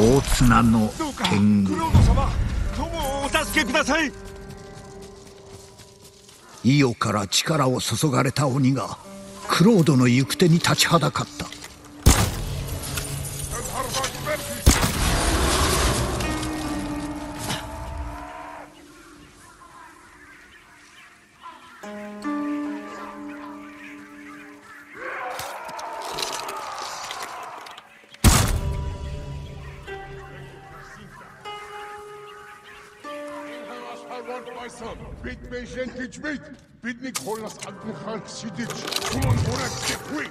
大綱の天狗お助けください。伊予から力を注がれた鬼がクロードの行く手に立ちはだかった Kavgada varsa bitmeyecek geçmek. Bitnik holas adlı halk sidik. Suman horak cepri.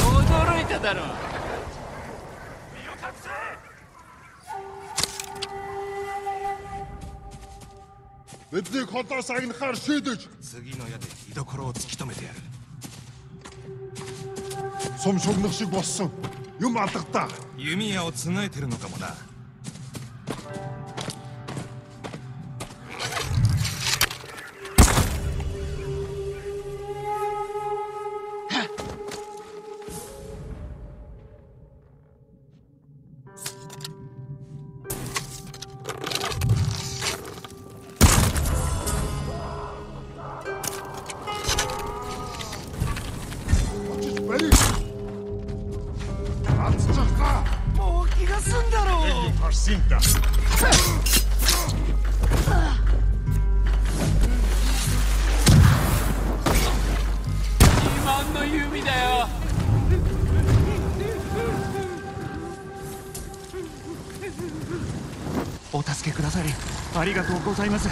驚いただろう別に片さんはしいで次の矢で居所を突き止めてやる 섬職のしごっそんよまったった弓矢をつないでるのかもなありがとうございます。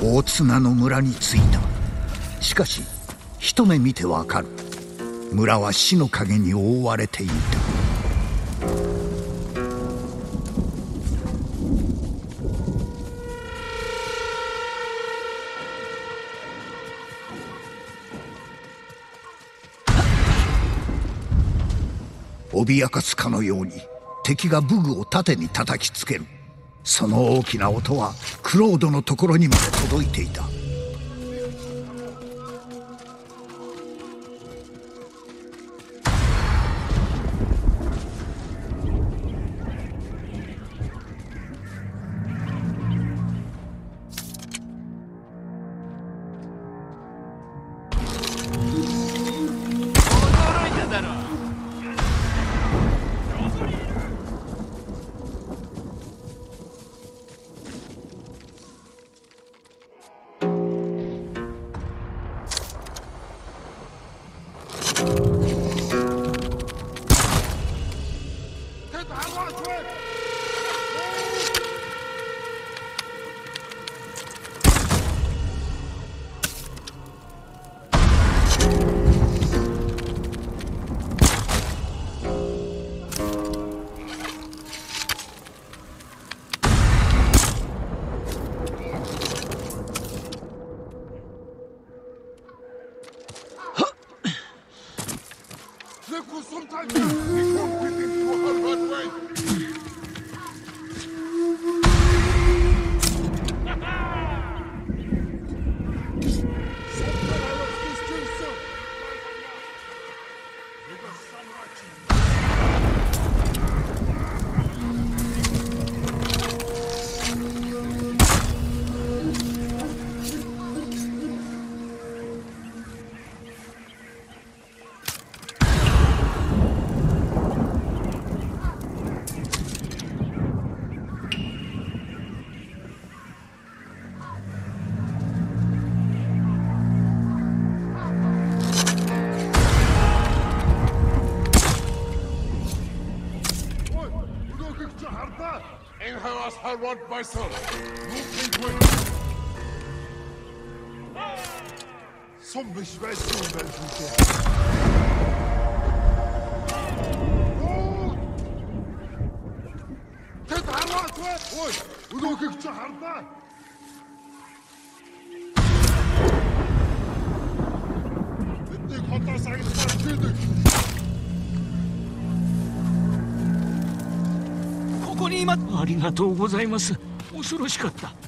大綱の村に着いた。しかし一目見てわかる。村は死の影に覆われていた。脅かすかのように敵が武具を盾に叩きつける。その大きな音はクロードのところにまで届いていた。myself. Хотоос аялахаар хийдэг. ここに今ありがとうございます恐ろしかった。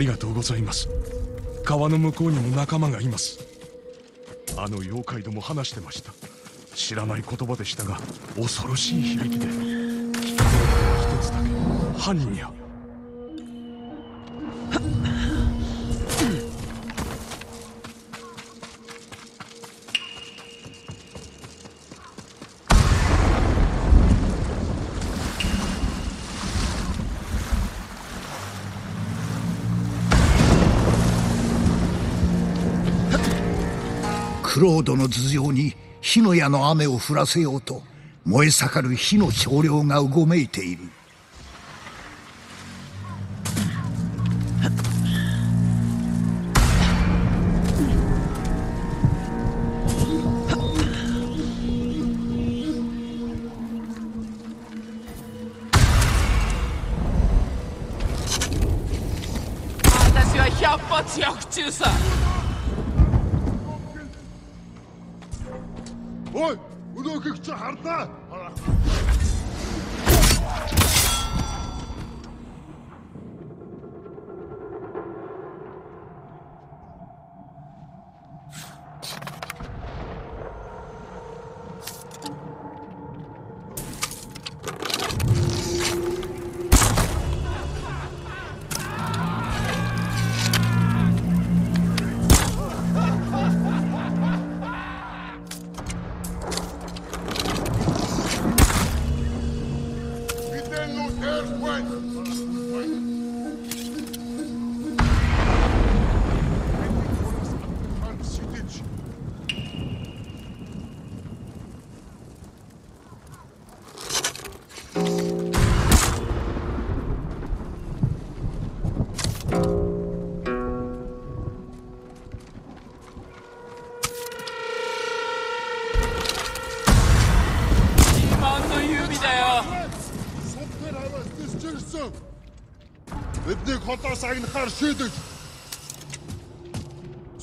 りがとうございます。川の向こうにも仲間がいます。あの妖怪ども話してました。知らない言葉でしたが恐ろしい響きで。聞き取れた一つだけ犯人や。クロードの頭上に火の矢の雨を降らせようと燃え盛る火の少量がうごめいている。私は百発百中さ。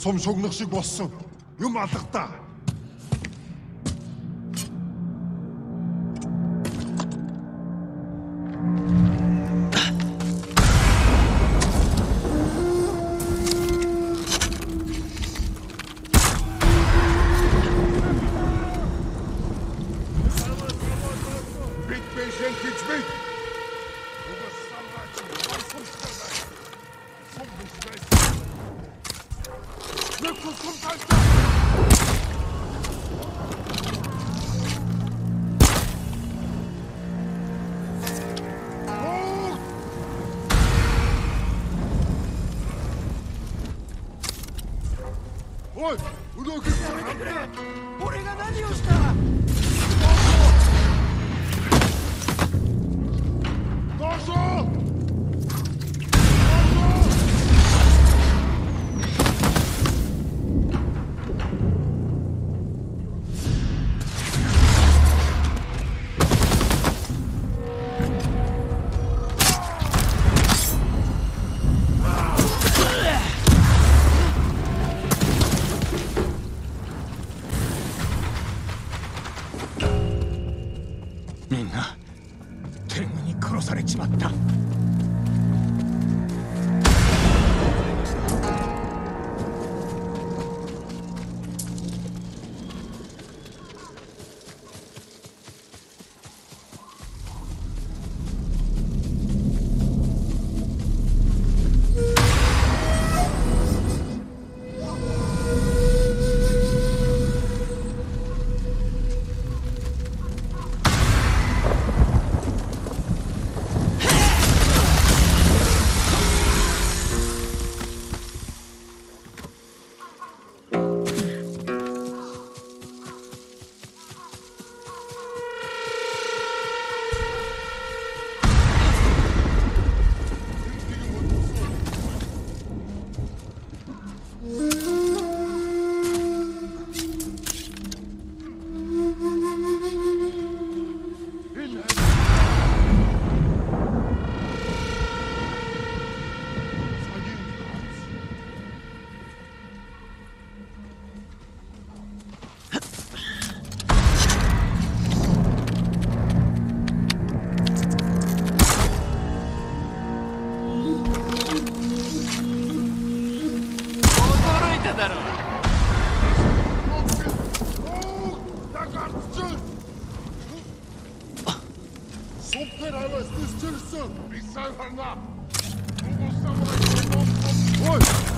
Сум шугнах шиг болсон. Юм алгатаа Бит おい動け。俺が何をした。どう Don't think I was this too soon. Be so hung up. Google someone.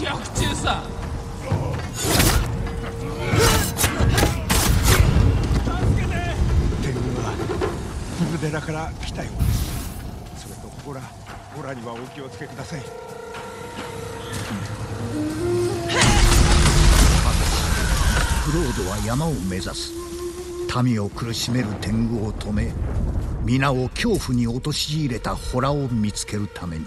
百発百中さ。天狗はブルデラから来たようです。それとホラホラにはお気をつけください。クロードは山を目指す。民を苦しめる天狗を止め皆を恐怖に陥れたホラを見つけるために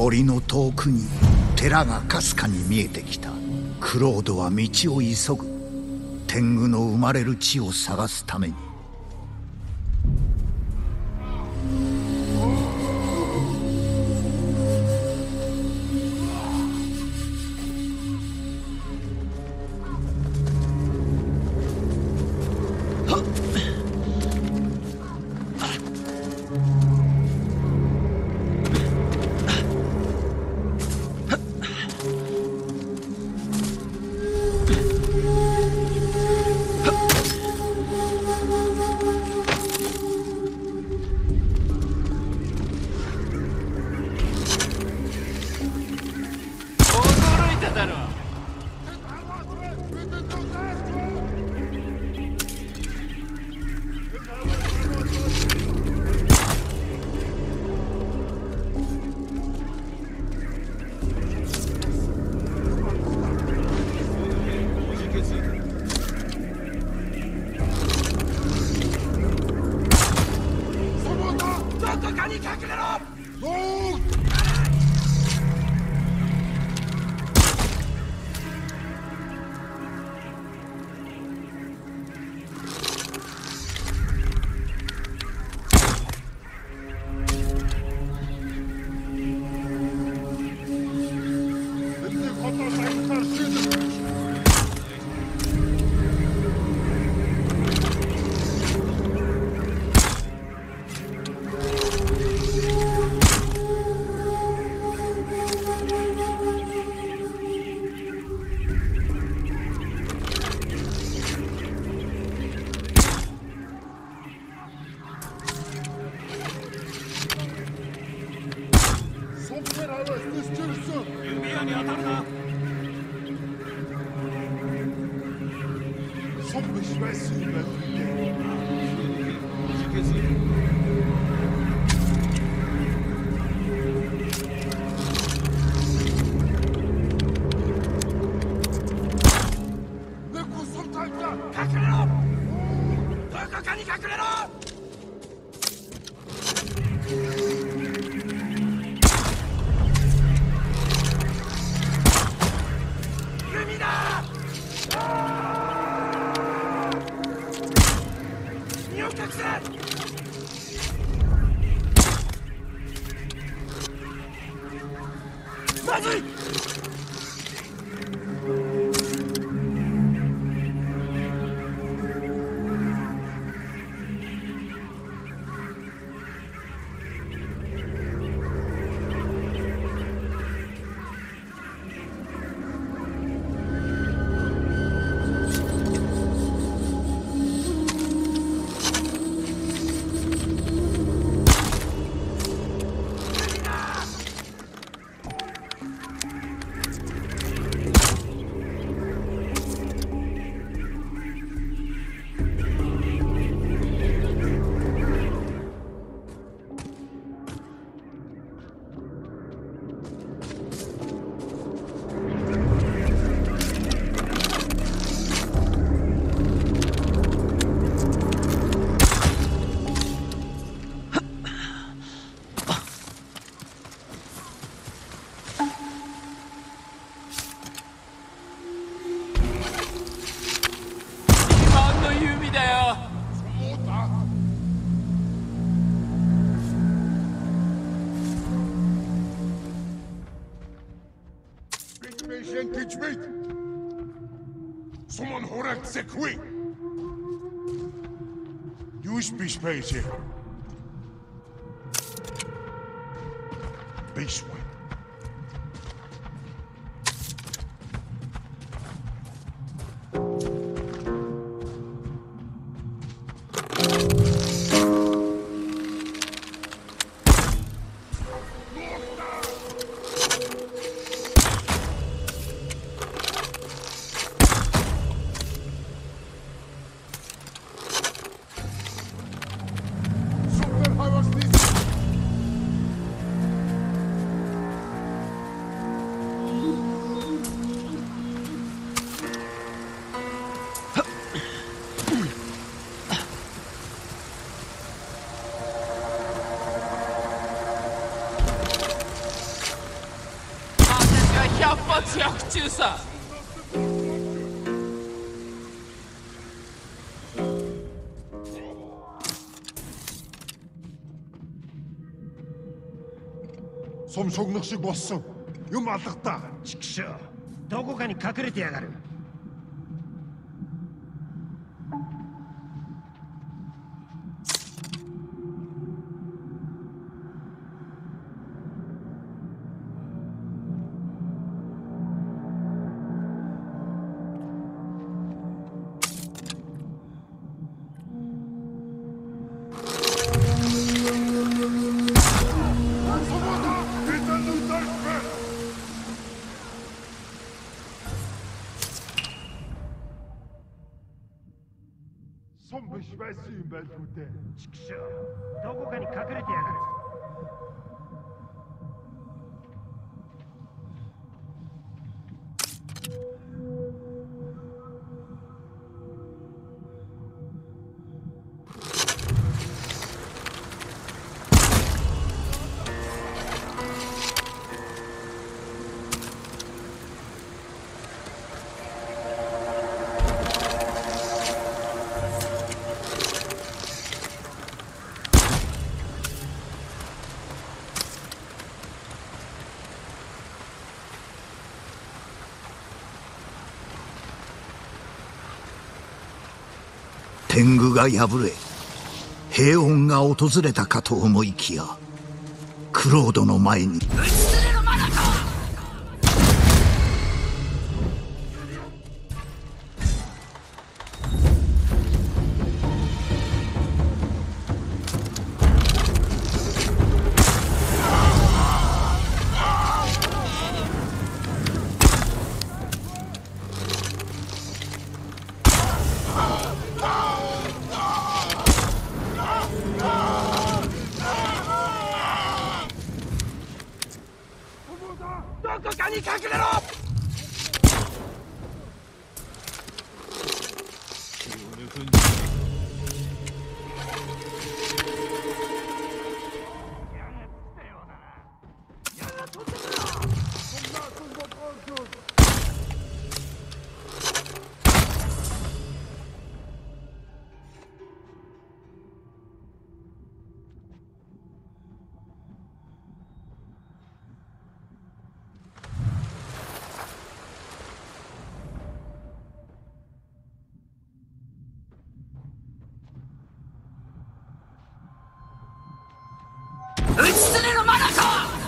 森の遠くに寺がかすかに見えてきた。クロードは道を急ぐ。天狗の生まれる地を探すために。Which rests you every day. まず Beast here. 百発百中さ Сомсогнох шиг болсон. Юм алгатаа.畜生どこかに隠れてやがる 指揮どこかに隠れてやる。が破れ平穏が訪れたかと思いきやクロードの前に。打ちつれのマナコ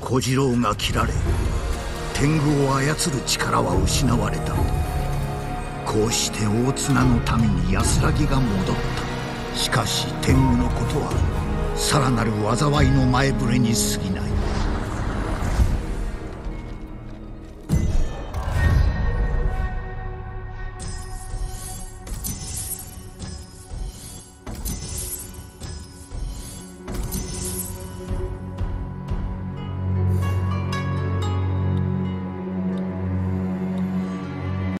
小次郎が切られ天狗を操る力は失われた。こうして大綱のために安らぎが戻った。しかし天狗のことはさらなる災いの前触れに過ぎない。